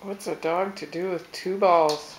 What's a dog to do with two balls?